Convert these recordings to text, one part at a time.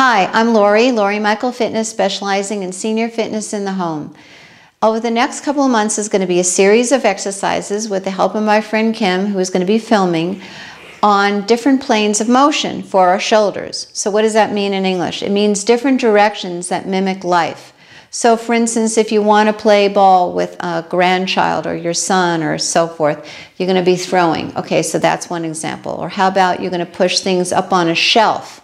Hi, I'm Lori, Lori Michiel Fitness, specializing in senior fitness in the home. Over the next couple of months is going to be a series of exercises with the help of my friend Kim, who is going to be filming, on different planes of motion for our shoulders. So what does that mean in English? It means different directions that mimic life. So for instance, if you want to play ball with a grandchild or your son or so forth, you're going to be throwing. Okay, so that's one example. Or how about you're going to push things up on a shelf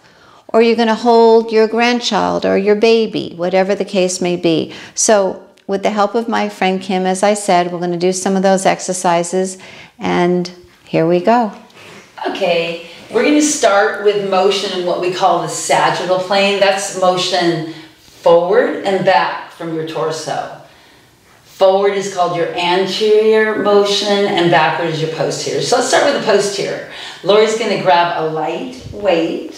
or you're going to hold your grandchild or your baby, whatever the case may be. So with the help of my friend Kim, as I said, we're going to do some of those exercises and here we go. Okay, we're going to start with motion in what we call the sagittal plane. That's motion forward and back from your torso. Forward is called your anterior motion and backward is your posterior. So let's start with the posterior. Lori's going to grab a light weight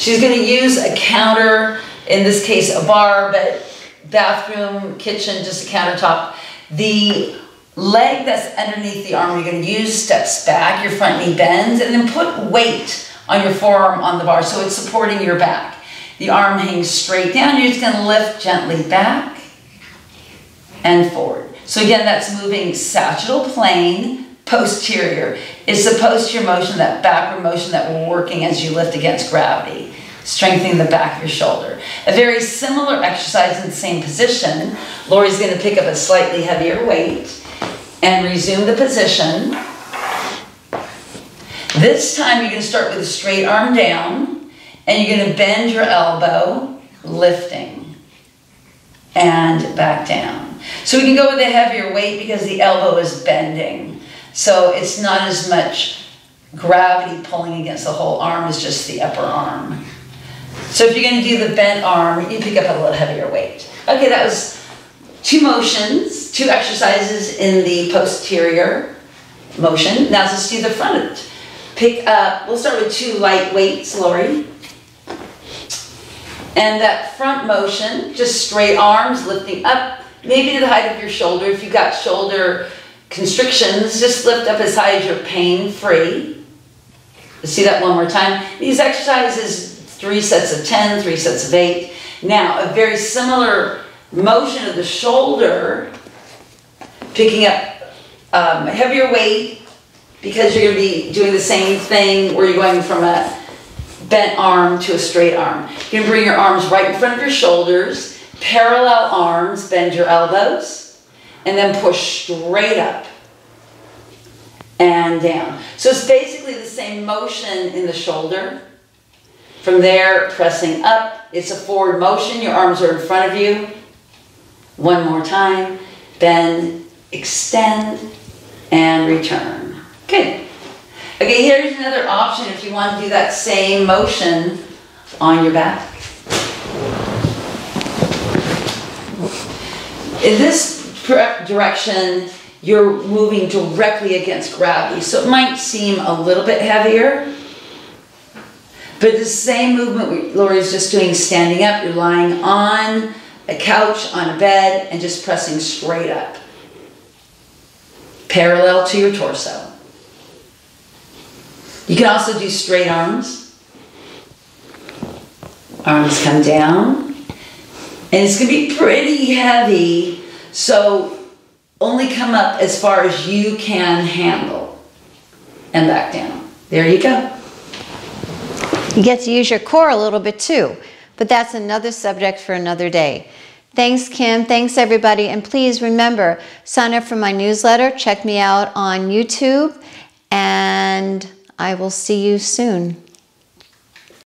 She's going to use a counter, in this case a bar, but bathroom, kitchen, just a countertop. The leg that's underneath the arm you're going to use steps back, your front knee bends, and then put weight on your forearm on the bar so it's supporting your back. The arm hangs straight down. You're just going to lift gently back and forward. So again, that's moving sagittal plane, posterior. It's the posterior motion, that backward motion that we're working as you lift against gravity, strengthening the back of your shoulder. A very similar exercise in the same position. Lori's going to pick up a slightly heavier weight and resume the position. This time you're going to start with a straight arm down and you're going to bend your elbow, lifting, and back down. So we can go with a heavier weight because the elbow is bending. So it's not as much gravity pulling against the whole arm as just the upper arm. So if you're going to do the bent arm, you pick up a little heavier weight. Okay, that was two motions, two exercises in the posterior motion. Now let's do the front. Pick up, we'll start with two light weights, Lori. And that front motion, just straight arms lifting up, maybe to the height of your shoulder. If you've got shoulder constrictions, just lift up as high as you're pain-free. See that one more time. These exercises, three sets of 10, three sets of eight. Now, a very similar motion of the shoulder, picking up um, heavier weight because you're going to be doing the same thing where you're going from a bent arm to a straight arm. Going to bring your arms right in front of your shoulders, parallel arms, bend your elbows and then push straight up and down. So it's basically the same motion in the shoulder. From there, pressing up, it's a forward motion. Your arms are in front of you. One more time. Bend, extend, and return. Good. Okay, here's another option if you want to do that same motion on your back. This direction, you're moving directly against gravity. So it might seem a little bit heavier, but the same movement Lori's just doing standing up, you're lying on a couch, on a bed, and just pressing straight up. Parallel to your torso. You can also do straight arms. Arms come down. And it's going to be pretty heavy so only come up as far as you can handle and back down. There you go. You get to use your core a little bit too, but that's another subject for another day. Thanks, Kim. Thanks, everybody. And please remember, sign up for my newsletter. Check me out on YouTube, and I will see you soon.